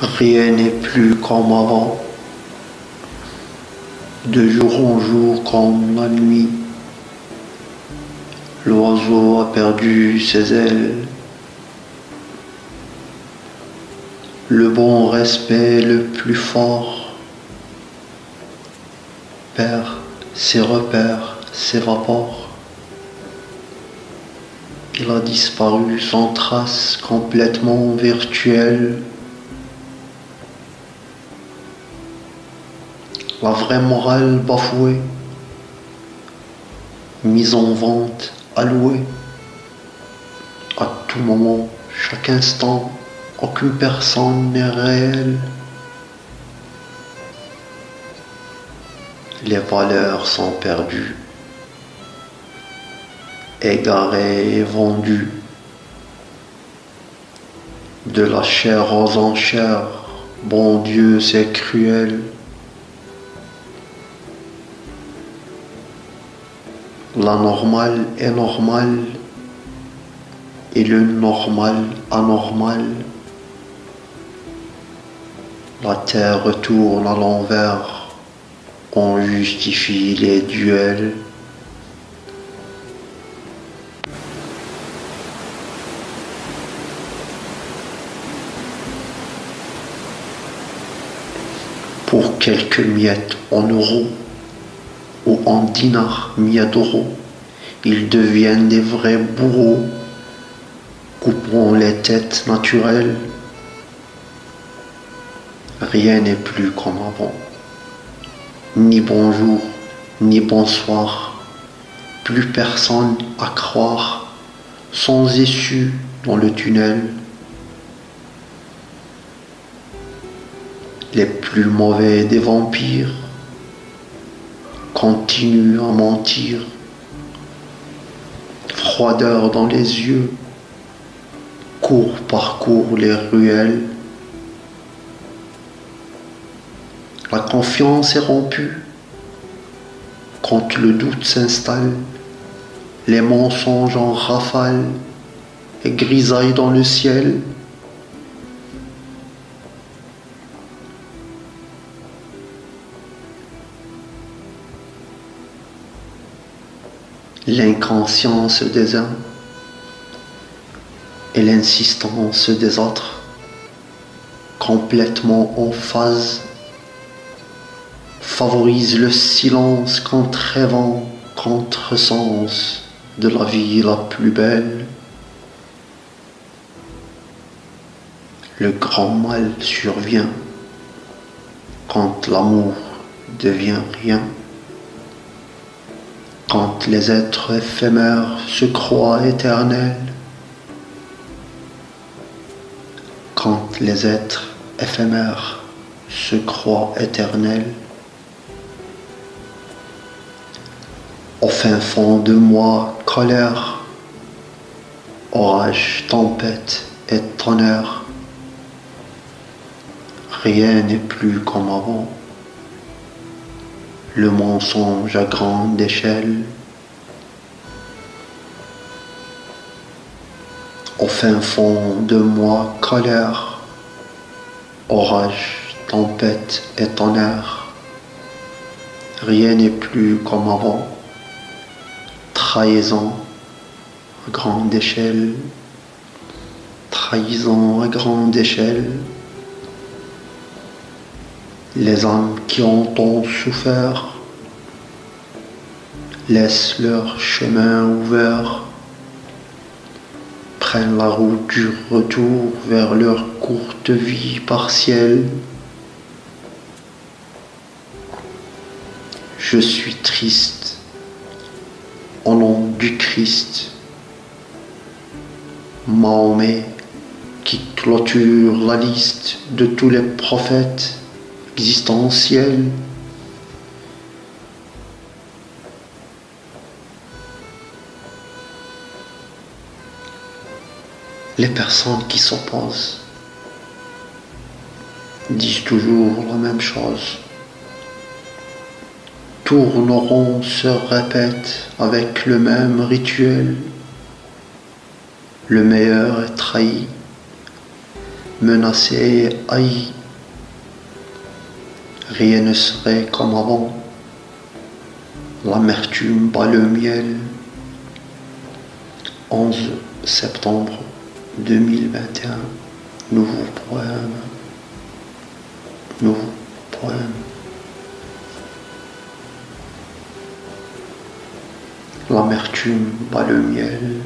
Rien n'est plus comme avant, de jour en jour comme la nuit. L'oiseau a perdu ses ailes. Le bon respect le plus fort perd ses repères, ses rapports. Il a disparu sans trace complètement virtuelle. La vraie morale bafouée, mise en vente, allouée, à tout moment, chaque instant, aucune personne n'est réelle. Les valeurs sont perdues, égarées et vendues. De la chair aux enchères, bon Dieu, c'est cruel. La normale est normale et le normal anormal. La terre retourne à l'envers, on justifie les duels. Pour quelques miettes en euros ou en dinars mis d'euros, ils deviennent des vrais bourreaux, coupant les têtes naturelles. Rien n'est plus comme avant. Ni bonjour, ni bonsoir. Plus personne à croire, sans issue dans le tunnel. Les plus mauvais des vampires continue à mentir. Froideur dans les yeux, court parcourt les ruelles. La confiance est rompue. Quand le doute s'installe, les mensonges en rafale et grisaillent dans le ciel. L'inconscience des uns et l'insistance des autres, complètement en phase, favorise le silence contre contre-sens de la vie la plus belle. Le grand mal survient quand l'amour devient rien quand les êtres éphémères se croient éternels, quand les êtres éphémères se croient éternels, au fin fond de moi, colère, orage, tempête et tonnerre, rien n'est plus comme avant le mensonge à grande échelle. Au fin fond de moi, colère, orage, tempête et tonnerre. Rien n'est plus comme avant. Trahison à grande échelle. Trahison à grande échelle les âmes qui ont tant souffert laissent leur chemin ouvert, prennent la route du retour vers leur courte vie partielle. Je suis triste au nom du Christ. Mahomet qui clôture la liste de tous les prophètes existentielle. Les personnes qui s'opposent disent toujours la même chose. Tourneront, se répètent avec le même rituel. Le meilleur est trahi, menacé et haï. Rien ne serait comme avant. L'amertume bat le miel. 11 septembre 2021. Nouveau poème. Nouveau poème. L'amertume bat le miel.